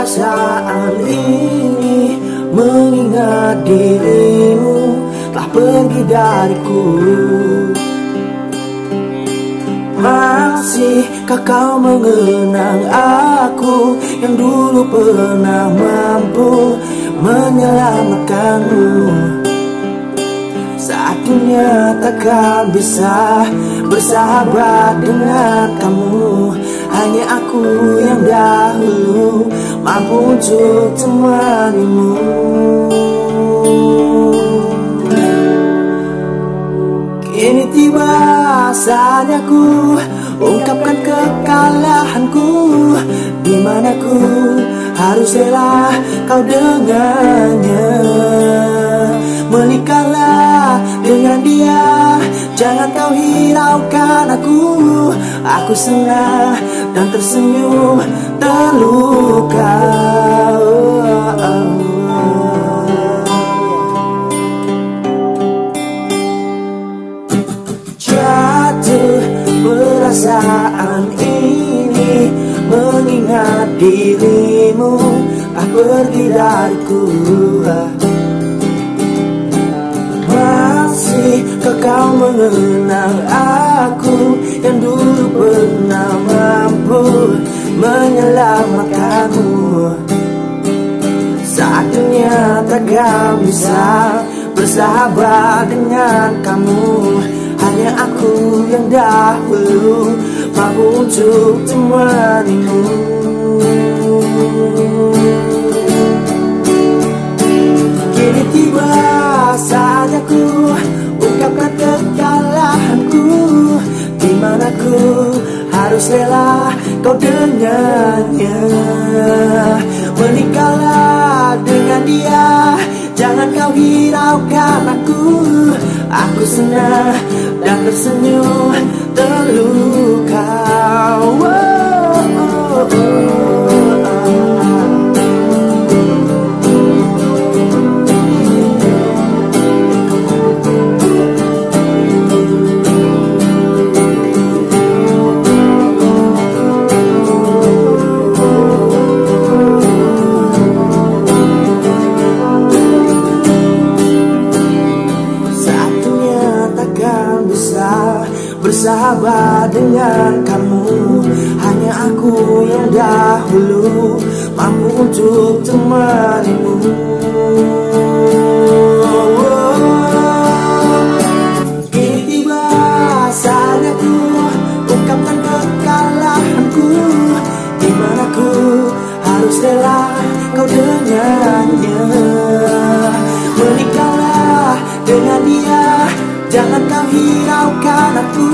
perasaan ini Mengingat dirimu telah pergi dariku. Masihkah kau mengenang aku Yang dulu pernah mampu menyelamatkanmu? Saat dunia takkan bisa bersahabat dengan kamu Hanya aku yang dahulu mampu untuk temanimu Kini tiba saatnya ku ungkapkan kekalahanku. Di mana ku harus rela kau dengannya. Menikahlah dengan dia. Jangan kau hiraukan aku. Aku senang dan tersenyum terluka. Jatuh perasaan ini Mengingat dirimu. Ah pergi dariku mengenal aku Yang dulu pernah mampu menyelamatkanmu. Saat dunia takkan bisa bersahabat dengan kamu. Hanya aku yang dahulu mampu untuk temanimu rela kau dengannya. Menikahlah dengan dia Jangan kau hiraukan aku. Aku senang dan tersenyum terluka bersahabat dengan kamu. Hanya aku yang dahulu mampu untuk temanimu Jangan kau hiraukan aku.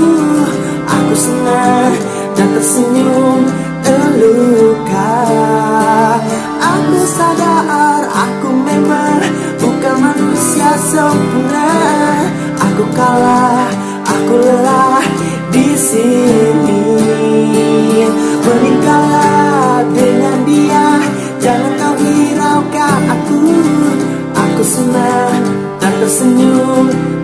Aku senang dan tersenyum terluka. Aku sadar aku memang bukan manusia sempurna. Aku kalah, aku lelah di sini. Menikahlah dengan dia. Jangan kau hiraukan aku. Aku senang dan tersenyum